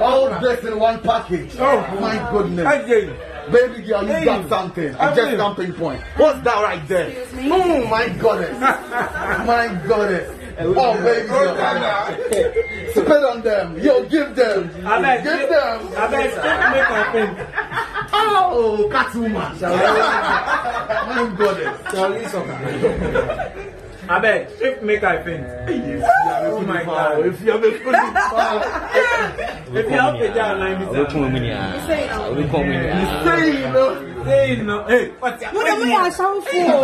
All dressed in one package. Oh my goodness. Baby girl, you Hey. got something. I just can't pinpoint. What's that right there? Oh my goodness. my goodness. Oh baby girl. Oh, Spit on them. Yo, give them. I bet. Give them. I bet strip make I think. Oh, Catwoman. my goodness. I bet strip make I think. Oh my god. If you have a fully If you have to down line Obi this kun mu ni a. Obi kun mu ni a. say, you know. Say no. Hey, what's your Mo na mo yà aṣáwó fún o.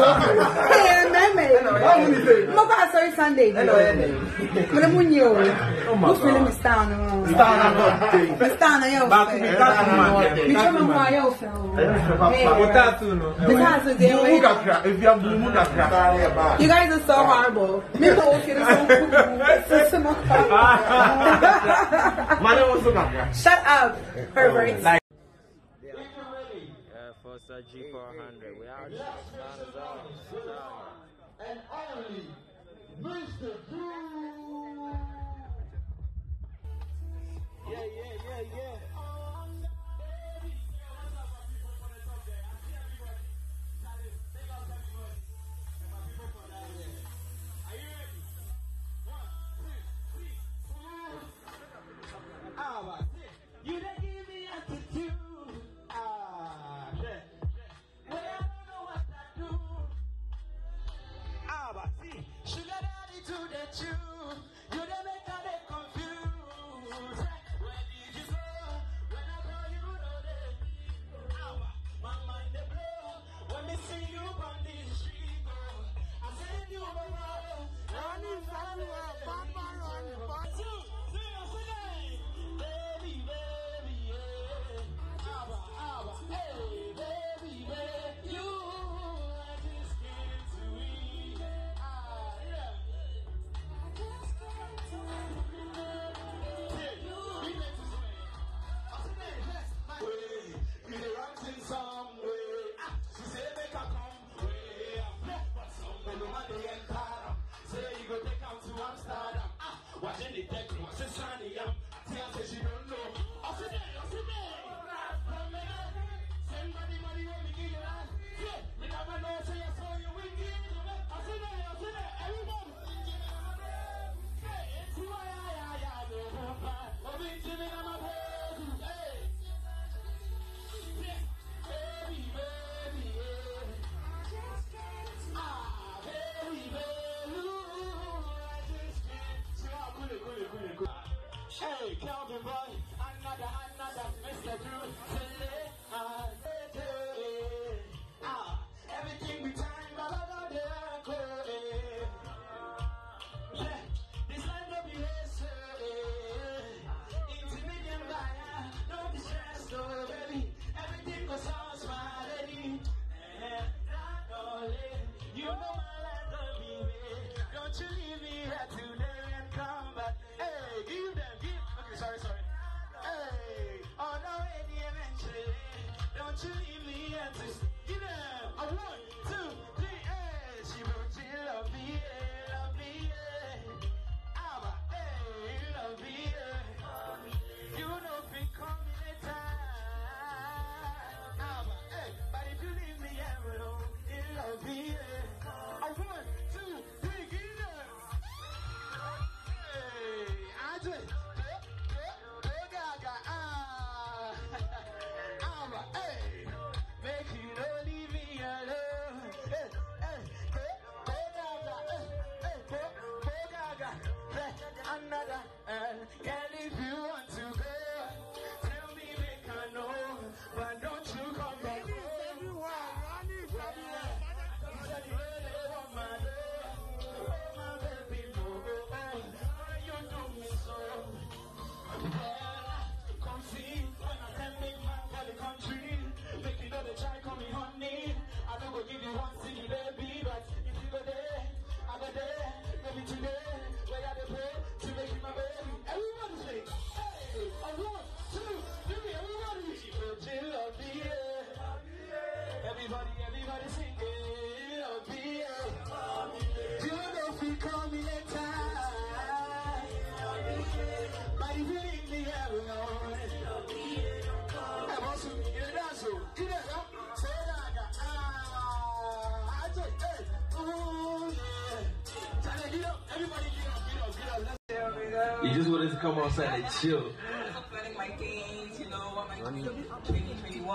Ẹ mẹ́mẹ́. How many days? Mo bá aṣọ Sunday bi o. Mo na mo nyi o. Mo fi ni mi star no. Stand up, God, thing. Mi star no yẹ o Back to me, fẹ́. that's man. Mi twẹ́ mi hu ayé o fẹ́ o. What that too no? Mi ká aṣọ de Mumu ewe. kakra. If you have mumu kakra. You guys are so horrible. Mi kò o kiri so nkú. Mane also kakra. Shut up, pervert. Like- Yeah, Forza G400. We out. Down the zone. Down. You You Hey, Calvin boy, another, another, Mr. Drew, You just wanted to come outside and chill. planning my things, you know, what doing 2021,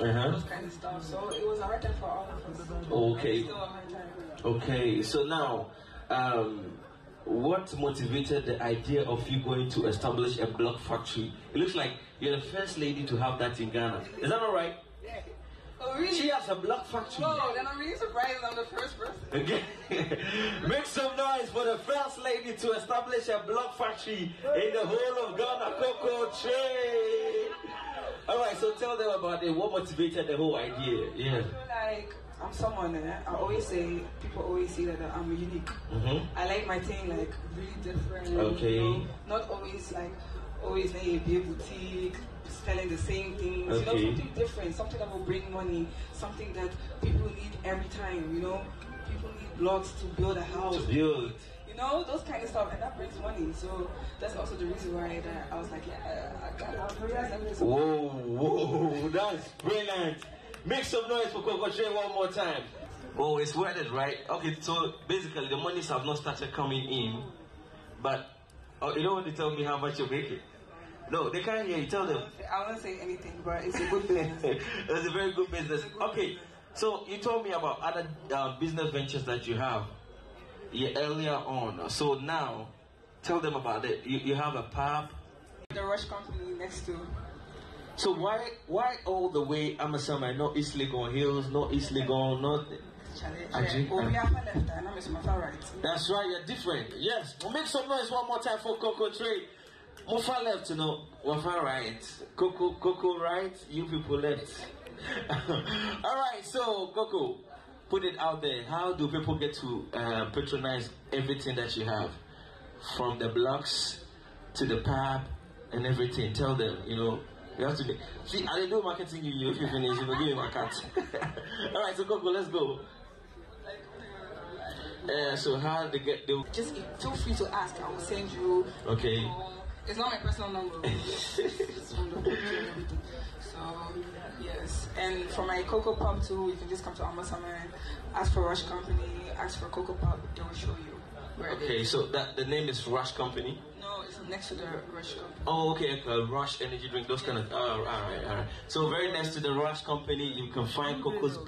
Uh-huh. those kind of stuff. So it was a hard time for all of us. Okay. Still a hard time. Okay, so now, um, what motivated the idea of you going to establish a block factory? It looks like you're the first lady to have that in Ghana. Is that all right? Oh, really? She has a block factory. Whoa, then I'm really surprised I'm the first person. Okay. Make some noise for the first lady to establish a block factory in the whole of Ghana, Coco Trade. All right, so tell them about it. What motivated the whole idea? Yeah. like I'm someone, eh? I always say, people always say that I'm unique. Mm-hmm. I like my thing like really different. Okay. You know, not always like always in a big boutique selling the same things. Okay. You know, something different, something that will bring money, something that people need every time. You know, people need blocks to build a house. To build. You know, those kind of stuff, and that brings money. So that's also the reason why that I was like, yeah, I got it. Whoa, whoa, that's brilliant. Make some noise for Coco Trade one more time. Oh, it's worth it, right? Okay, so basically the monies have not started coming in, but oh, you don't want to tell me how much you're making. No, they can't hear you. Tell them. I won't say anything, but it's a good business. it's a very good business. Okay, so you told me about other uh, business ventures that you have yeah, earlier on. So now, tell them about it. You, you have a pub. the Rush Company next to. So why why all the way Amasama, no East Legon Hills, no East Legon, no Challenge. Actually, we have a left and I'm my far right. That's right, you're different. Yes. Well, make some noise one more time for Coco Trade. Mufa left, you know. Wafa right. Coco Coco right. You people left. All right, so Coco, put it out there. How do people get to uh, patronize everything that you have, from the blocks to the pub and everything? Tell them, you know. You have to be. See, I didn't do marketing you. you- If you finish, you will give me my cut. All right, so Coco, let's go. Uh, so how they get the Just feel free to ask. I will send you. Okay. It's not my personal number. it's from the book and everything. So yes, and for my Coco Pub too, you can just come to Amasama, ask for Rush Company, ask for Coco Pub. They will show you where Okay, is. so that the name is Rush Company. Next to the Rush Company. Oh, okay, okay, uh, Rush Energy Drink, those kind of. Oh, all right, all right. So very next to the Rush Company, you can find Coco's